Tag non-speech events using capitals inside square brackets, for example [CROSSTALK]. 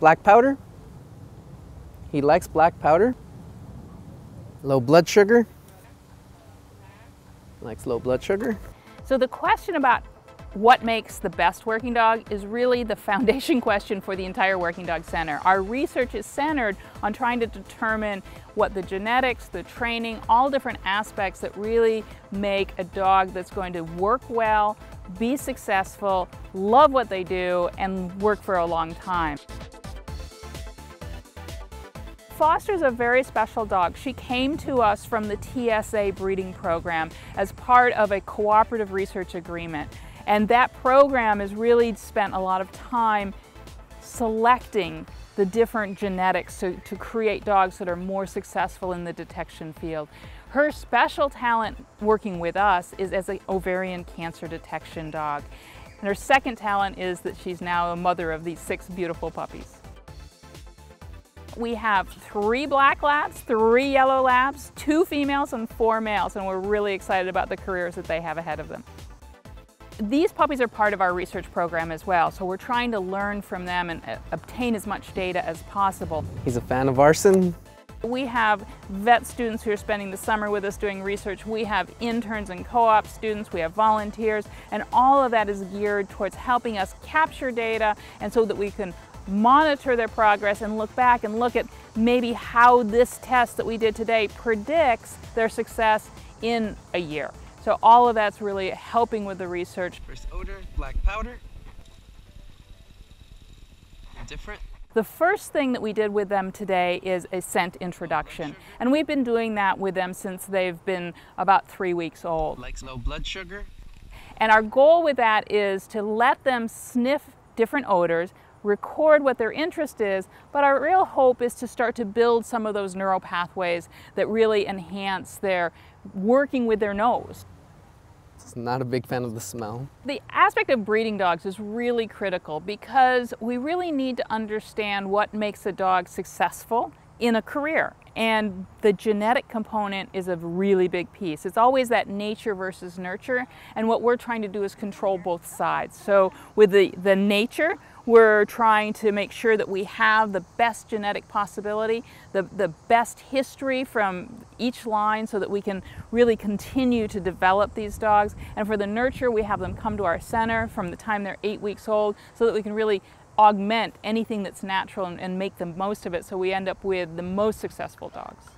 Black powder. He likes black powder. Low blood sugar. Likes low blood sugar. So the question about what makes the best working dog is really the foundation [LAUGHS] question for the entire Working Dog Center. Our research is centered on trying to determine what the genetics, the training, all different aspects that really make a dog that's going to work well, be successful, love what they do, and work for a long time. Foster's a very special dog. She came to us from the TSA breeding program as part of a cooperative research agreement. And that program has really spent a lot of time selecting the different genetics to, to create dogs that are more successful in the detection field. Her special talent working with us is as an ovarian cancer detection dog. And her second talent is that she's now a mother of these six beautiful puppies. We have three black labs, three yellow labs, two females and four males, and we're really excited about the careers that they have ahead of them. These puppies are part of our research program as well, so we're trying to learn from them and uh, obtain as much data as possible. He's a fan of arson. We have vet students who are spending the summer with us doing research. We have interns and co-op students. We have volunteers. And all of that is geared towards helping us capture data and so that we can monitor their progress and look back and look at maybe how this test that we did today predicts their success in a year. So all of that's really helping with the research. First odor, black powder. Different. The first thing that we did with them today is a scent introduction. And we've been doing that with them since they've been about three weeks old. Likes low blood sugar. And our goal with that is to let them sniff different odors, record what their interest is, but our real hope is to start to build some of those neural pathways that really enhance their working with their nose not a big fan of the smell. The aspect of breeding dogs is really critical because we really need to understand what makes a dog successful in a career. And the genetic component is a really big piece. It's always that nature versus nurture. And what we're trying to do is control both sides. So with the, the nature, we're trying to make sure that we have the best genetic possibility, the, the best history from each line so that we can really continue to develop these dogs. And for the nurture, we have them come to our center from the time they're eight weeks old so that we can really augment anything that's natural and, and make the most of it so we end up with the most successful dogs.